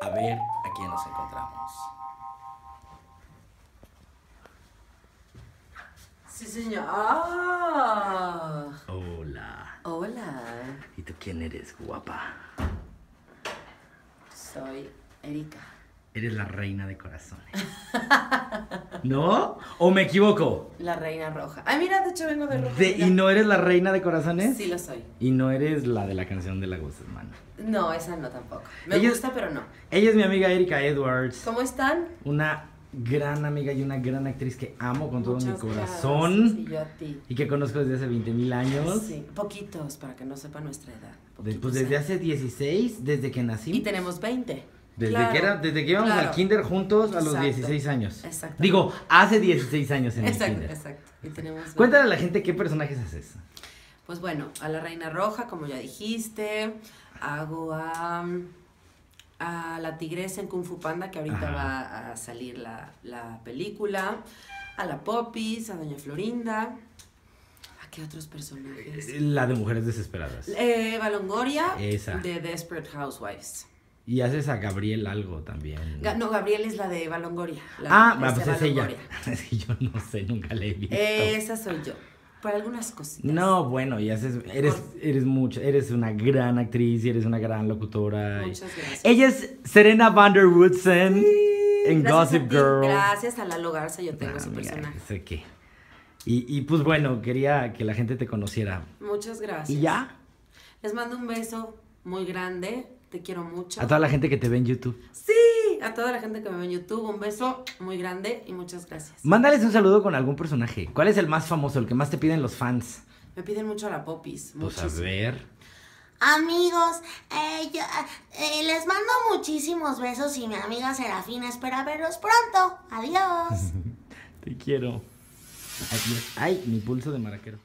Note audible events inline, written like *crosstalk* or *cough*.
A ver a quién nos encontramos. Sí, señor. Ah, Hola. hola. ¿Y tú quién eres, guapa? Soy Erika. Eres la reina de corazones. *laughs* ¿No? ¿O me equivoco? La reina roja. Ay, mira, de hecho vengo de mira. ¿Y no eres la reina de corazones? Sí, lo soy. Y no eres la de la canción de la Guzmán. No, esa no tampoco. Me Ella- gusta, pero no. Ella es mi amiga Erika Edwards. ¿Cómo están? Una gran amiga y una gran actriz que amo con todo Muchas mi corazón. Y yo a ti. Y que conozco desde hace 20 mil años. Sí, poquitos, para que no sepa nuestra edad. Poquitos pues desde hace 16, desde que nací. Y tenemos 20. Desde Claro, que era, desde que íbamos claro. al kinder juntos a los Exacto. 16 años. Exacto. Digo, hace 16 años en el Exacto, kinder. exacto. Y tenemos 20. Cuéntale a la gente qué personajes haces. Pues bueno, a la Reina Roja, como ya dijiste. Hago a, a la Tigresa en Kung Fu Panda, que ahorita Ajá. va a salir la, la película. A la Popis, a Doña Florinda. ¿A qué otros personajes? La de Mujeres Desesperadas. Eh, Eva Longoria, Esa. de Desperate Housewives. Y haces a Gabriel algo también. No, Gabriel es la de Eva Longoria. la- ah, pues es ella. *laughs* Yo no sé, nunca la he visto. Esa soy yo. Por algunas cositas. No, bueno, y haces, eres, eres mucho, eres una gran actriz y eres una gran locutora. Muchas gracias. Ella es Serena Van der Woodsen en Gossip ti, Girl. Gracias a Lalo Garza yo tengo Ah, ese amiga, personaje. sé que. Y, y pues bueno, quería que la gente te conociera. Muchas gracias. ¿Y ya? Les mando un beso muy grande. Te quiero mucho. A toda la gente que te ve en YouTube. Sí, a toda la gente que me ve en YouTube, un beso muy grande y muchas gracias. Mándales un saludo con algún personaje. ¿Cuál es el más famoso, el que más te piden los fans? Me piden mucho a la Popis. Pues a ver. Amigos, eh, yo, eh, les mando muchísimos besos y mi amiga Serafina espera verlos pronto. Adiós. *laughs* Te quiero. Adiós. Ay, mi pulso de maraquero.